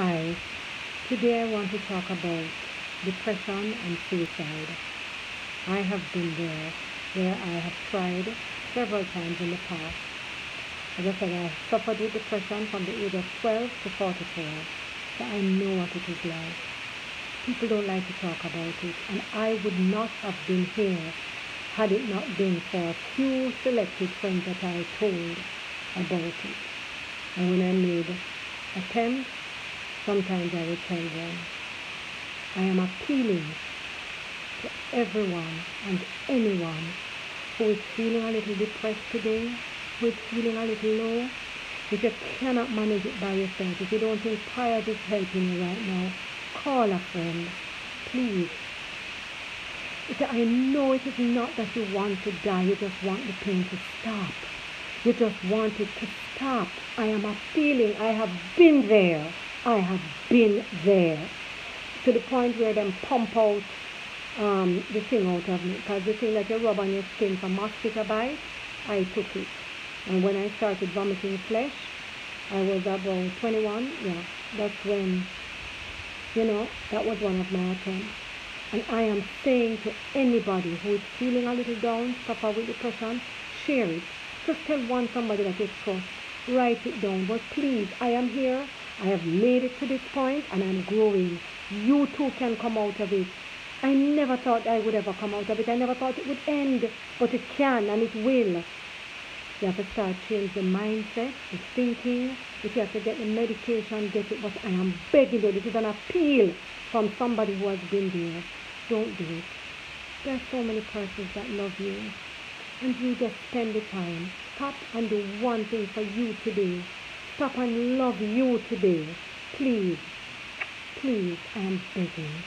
Hi, today I want to talk about depression and suicide. I have been there where I have tried several times in the past. As I said, I suffered with depression from the age of 12 to 44, so I know what it is like. People don't like to talk about it, and I would not have been here had it not been for a few selected friends that I told about it. And when I made attempts, sometimes I would tell them, I am appealing to everyone and anyone who is feeling a little depressed today, who is feeling a little low. If you cannot manage it by yourself, if you don't think prayer is helping you right now, call a friend, please. I know it is not that you want to die, you just want the pain to stop. You just want it to stop. I am appealing. I have been there. I have been there. To the point where them pump out um, the thing out of me. Because the thing that you rub on your skin for mosquito bite, I took it. And when I started vomiting flesh, I was about 21. Yeah, that's when, you know, that was one of my attempts. And I am saying to anybody who is feeling a little down, suffer with depression, share it. Just tell one somebody that you trust. Write it down. But please, I am here. I have made it to this point and I'm growing. You too can come out of it. I never thought I would ever come out of it. I never thought it would end. But it can and it will. You have to start change the mindset, the thinking. If you have to get the medication, get it. But I am begging you, this is an appeal from somebody who has been there. Don't do it. There are so many persons that love you. And you just spend the time. Stop and do one thing for you today. Stop and love you today. Please. Please, I am begging.